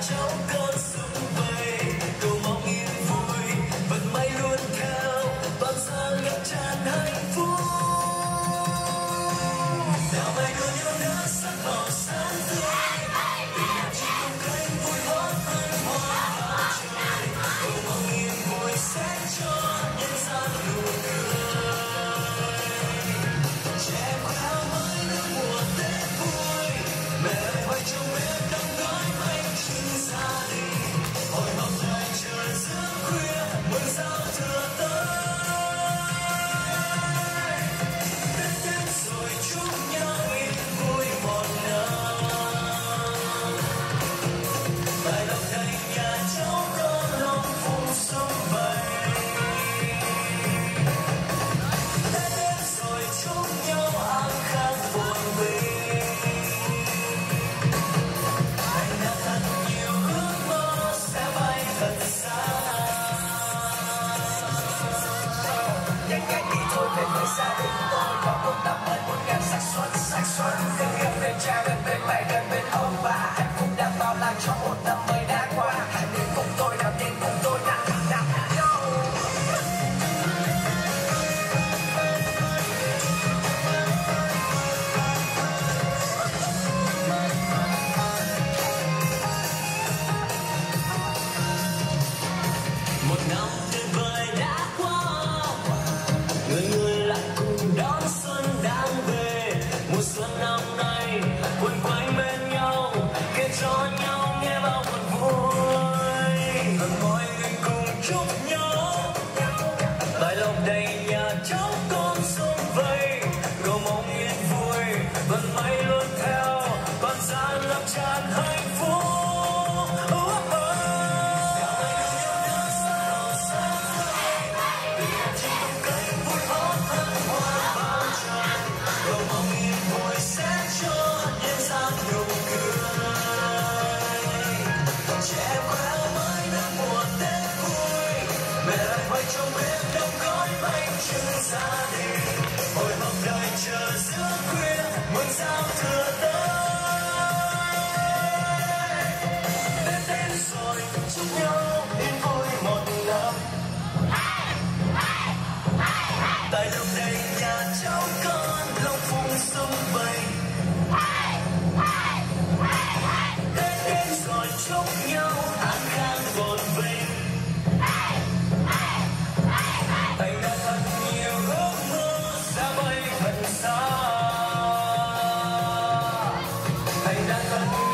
Joe. myself to the Sabe 쇼 Thank you.